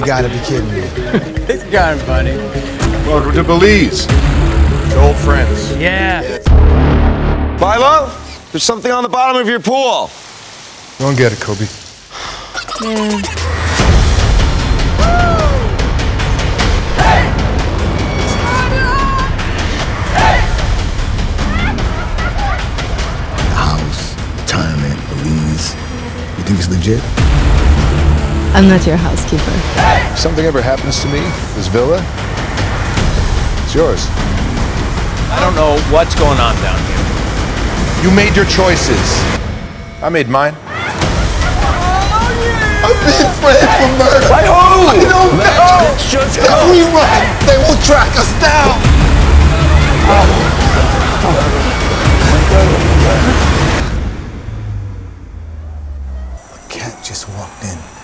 gotta be kidding me. It's kind of funny. Welcome to Belize. Old friends. Yeah. Milo, there's something on the bottom of your pool. Go and get it, Cobi. House, retirement, Belize. You think it's legit? I'm not your housekeeper. If something ever happens to me, this villa, it's yours. I don't know what's going on down here. You made your choices. I made mine. I've been framed for murder. By who? I don't know. just If we run, they will track us down. A cat just walked in.